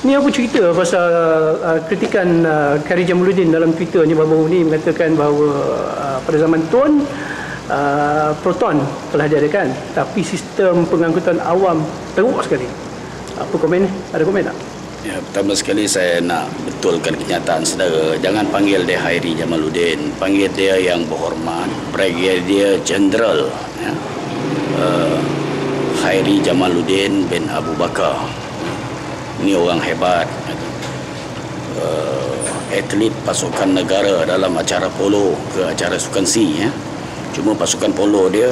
Ni apa cerita pasal uh, kritikan uh, Kari Jamaluddin dalam Twitter ni baru-baru ni mengatakan bahawa uh, pada zaman Tun uh, Proton telah diadakan tapi sistem pengangkutan awam teruk sekali. Apa komen ni? Ada komen tak? Ya, pertama sekali saya nak betulkan kenyataan saudara. Jangan panggil dia Hairi Jamaluddin. Panggil dia yang berhormat. Brigadier General. Ya. Uh, Hairi Jamaluddin bin Abu Bakar. Ini orang hebat. Uh, atlet pasukan negara dalam acara polo ke acara sukan si. Ya. Cuma pasukan polo dia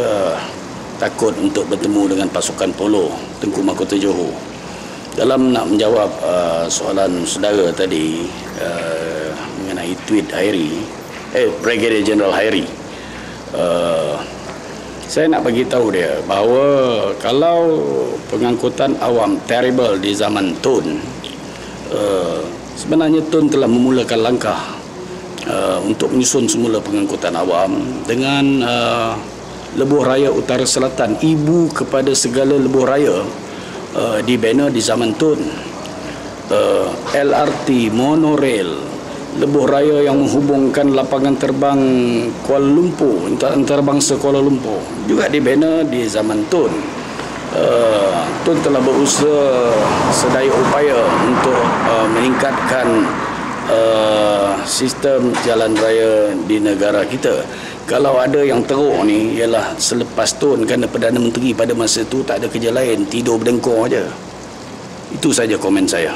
takut untuk bertemu dengan pasukan polo Tengku Mahkota Johor dalam nak menjawab uh, soalan saudara tadi uh, mengenai tweet Hairi eh Brigadier General Hairi uh, saya nak bagi tahu dia bahawa kalau pengangkutan awam terrible di zaman Tun uh, sebenarnya Tun telah memulakan langkah uh, untuk menyusun semula pengangkutan awam dengan uh, Lebuh Raya Utara Selatan ibu kepada segala lebuh raya uh, di banner di zaman Tun. Uh, LRT monorail lebuh raya yang menghubungkan lapangan terbang Kuala Lumpur antarabangsa Kuala Lumpur juga di banner di zaman Tun uh, Tun telah berusaha sedaya upaya untuk uh, meningkatkan uh, sistem jalan raya di negara kita kalau ada yang teruk ni ialah selepas Tun kerana Perdana Menteri pada masa tu tak ada kerja lain tidur berdengkur aja. Itu saja komen saya.